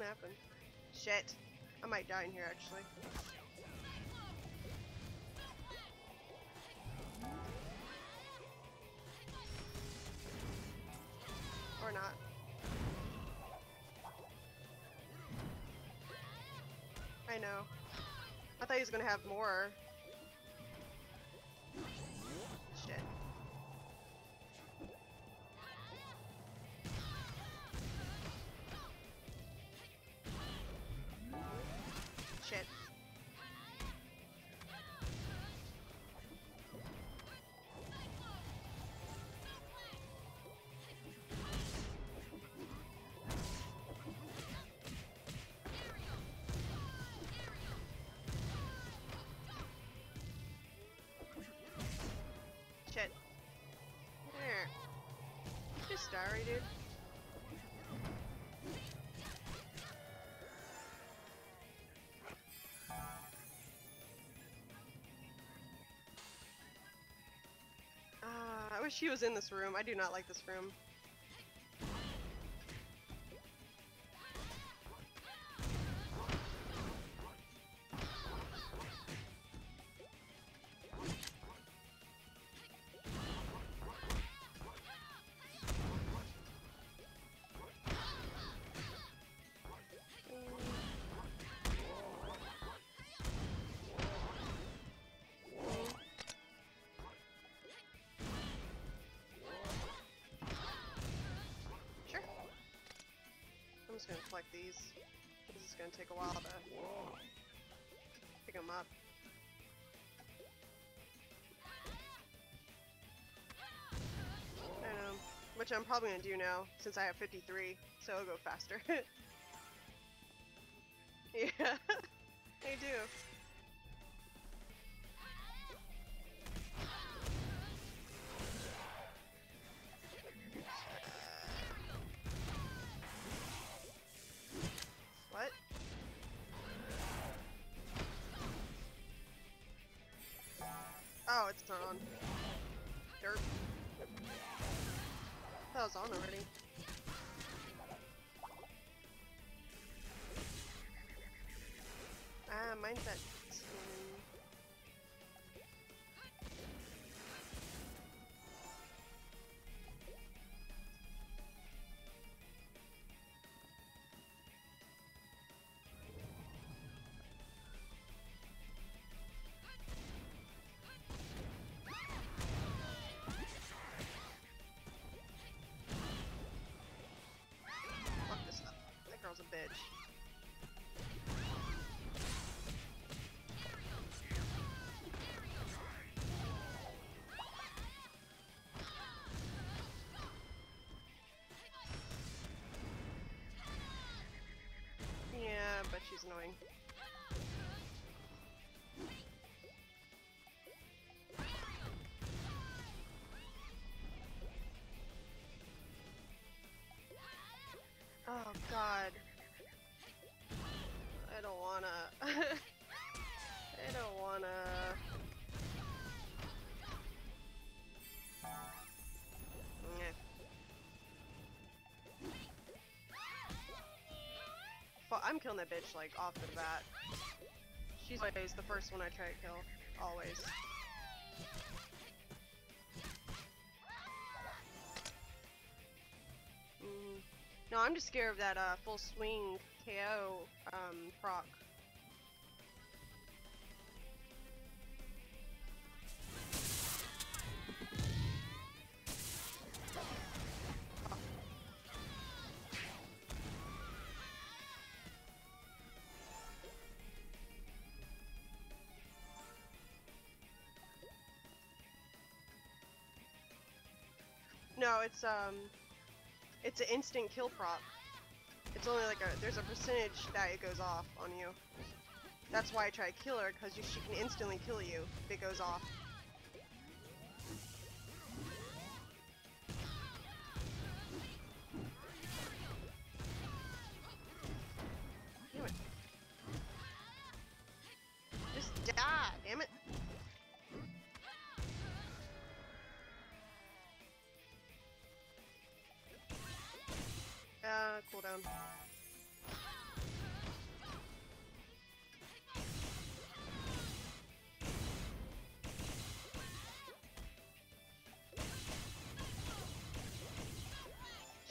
snapping. Shit. I might die in here actually. Or not. I know. I thought he was gonna have more. Wish he was in this room. I do not like this room. Collect these. This is gonna take a while to pick them up. Know. Which I'm probably gonna do now, since I have 53, so it'll go faster. yeah, I do. It's not on. Dirt. That was on already. She's annoying. Oh god. I don't wanna. I don't wanna. I'm killing that bitch like off the bat. She's always the first one I try to kill. Always. Mm. No, I'm just scared of that uh, full swing KO um, proc. No, it's um, it's an instant kill proc. It's only like a there's a percentage that it goes off on you. That's why I try to kill her because she can instantly kill you if it goes off. uh, cooldown.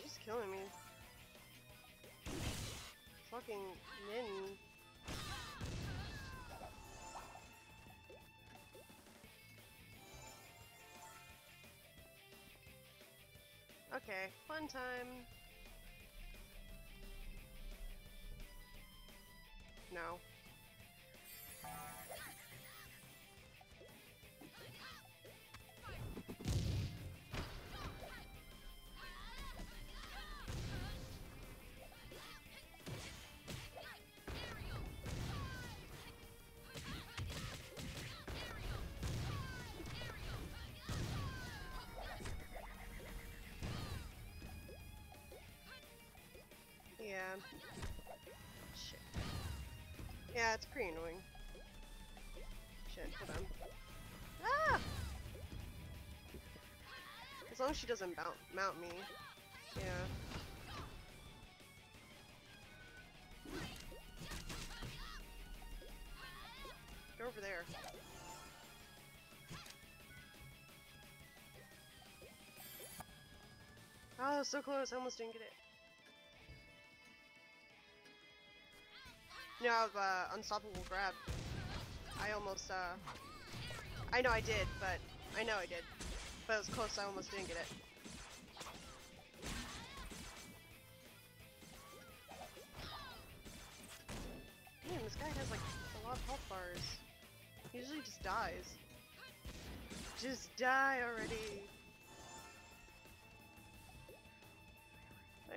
She's killing me. Fucking Min. Okay, fun time. Yeah. Shit. Yeah, it's pretty annoying. Shit, hold on. Ah! As long as she doesn't mount, mount me. Yeah. Go over there. Oh, so close. I almost didn't get it. No, I have uh, unstoppable grab. I almost, uh... I know I did, but... I know I did. But it was close, I almost didn't get it. Man, this guy has, like, a lot of health bars. He usually just dies. Just die already!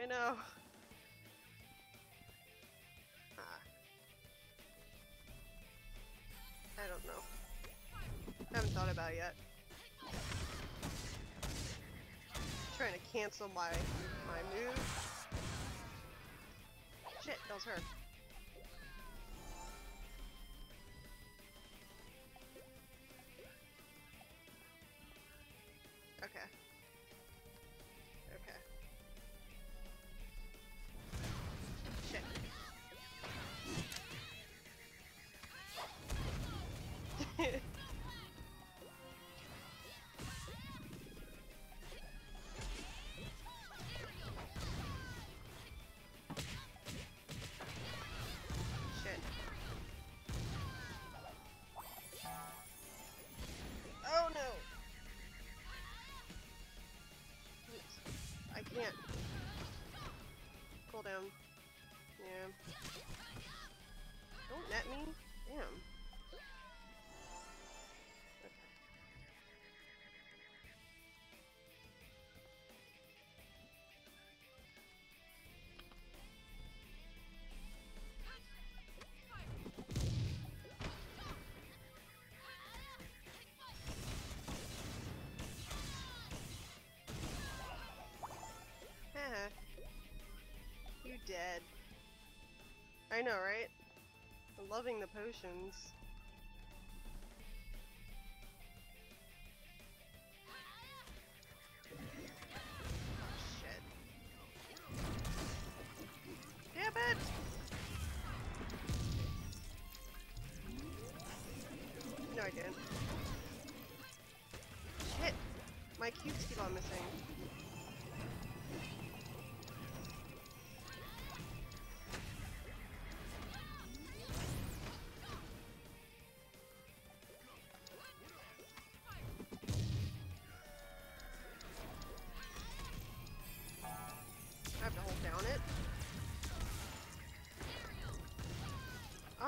I know. I don't know. I haven't thought about it yet. Trying to cancel my my move. Shit, that was her. Don't me. You dead. I know, right? I'm loving the potions. Shit. Damn it! No, I didn't. Shit! My cubes keep on missing.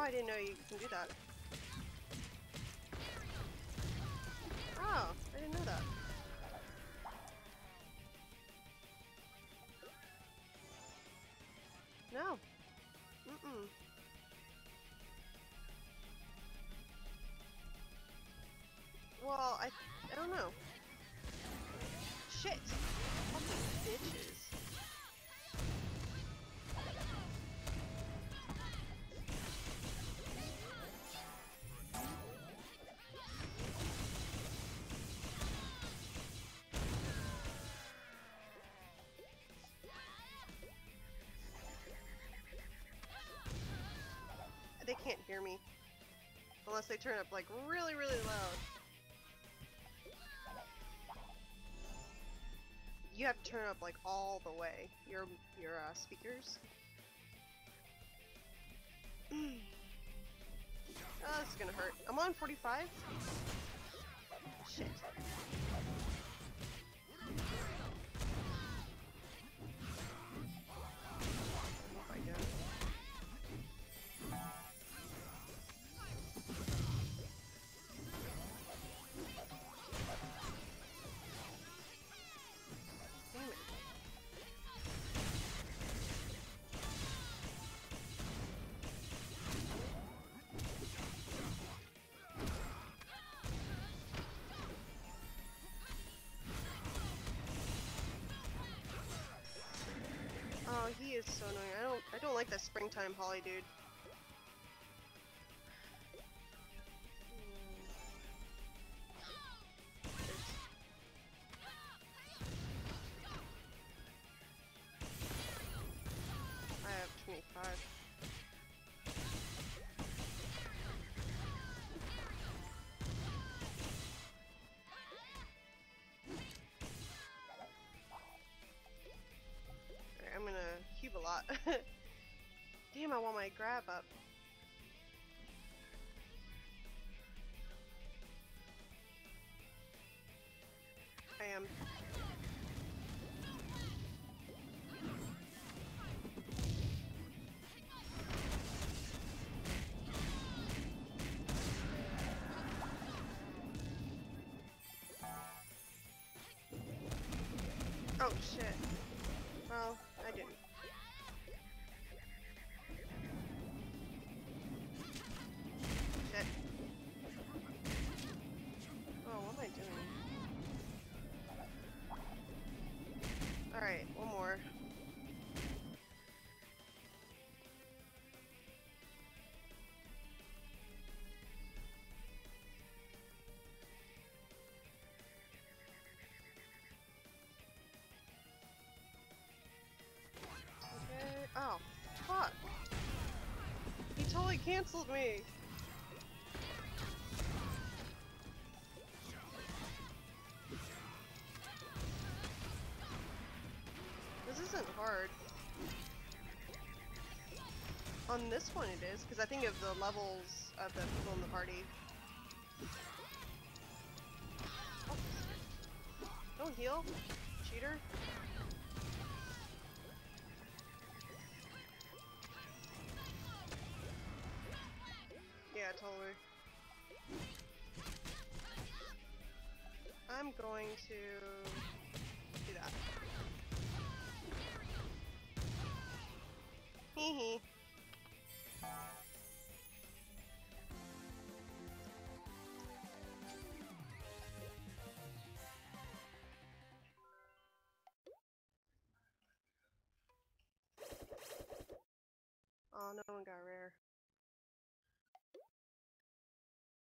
I didn't know you can do that. Can't hear me. Unless they turn up like really, really loud. You have to turn up like all the way. Your your uh, speakers. Oh, this is gonna hurt. I'm on 45. Shit. Oh, he is so annoying. I don't I don't like that springtime holly dude. Cube a lot. Damn, I want my grab up. I am. Oh shit. Well, I didn't. Canceled me. This isn't hard. On this one it is, because I think of the levels of the people in the party. Oh. Don't heal, cheater. To do that. Hee hee. Oh, no one got rare.